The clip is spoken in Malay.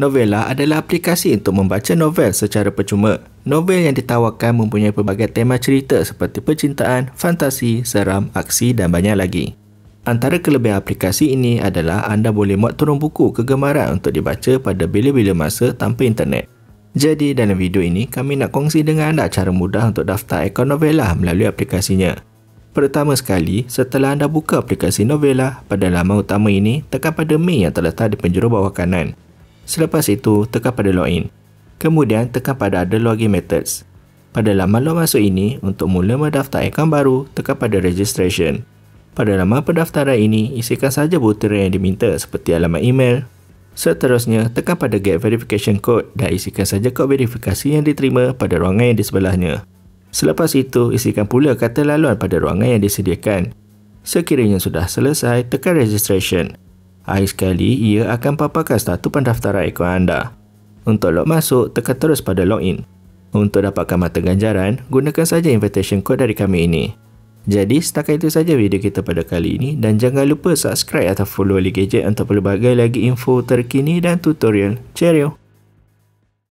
Novella adalah aplikasi untuk membaca novel secara percuma. Novel yang ditawarkan mempunyai pelbagai tema cerita seperti percintaan, fantasi, seram, aksi dan banyak lagi. Antara kelebihan aplikasi ini adalah anda boleh muat turun buku kegemaran untuk dibaca pada bila-bila masa tanpa internet. Jadi dalam video ini kami nak kongsi dengan anda cara mudah untuk daftar akaun Novella melalui aplikasinya. Pertama sekali, setelah anda buka aplikasi Novella, pada laman utama ini tekan pada me yang terletak di penjuru bawah kanan. Selepas itu, tekan pada login. Kemudian, tekan pada ada login methods. Pada laman log masuk ini, untuk mula mendaftar akaun baru, tekan pada registration. Pada laman pendaftaran ini, isikan saja butiran yang diminta seperti alamat email. Seterusnya, tekan pada get verification code dan isikan saja kod verifikasi yang diterima pada ruangan yang di sebelahnya. Selepas itu, isikan pula kata laluan pada ruangan yang disediakan. Sekiranya sudah selesai, tekan registration. Akhir sekali, ia akan paparkan status pendaftaran akaun anda. Untuk log masuk, tekan terus pada login. Untuk dapatkan mata ganjaran, gunakan saja invitation code dari kami ini. Jadi, setakat itu saja video kita pada kali ini dan jangan lupa subscribe atau follow Ali Gadget untuk pelbagai lagi info terkini dan tutorial. Cheerio!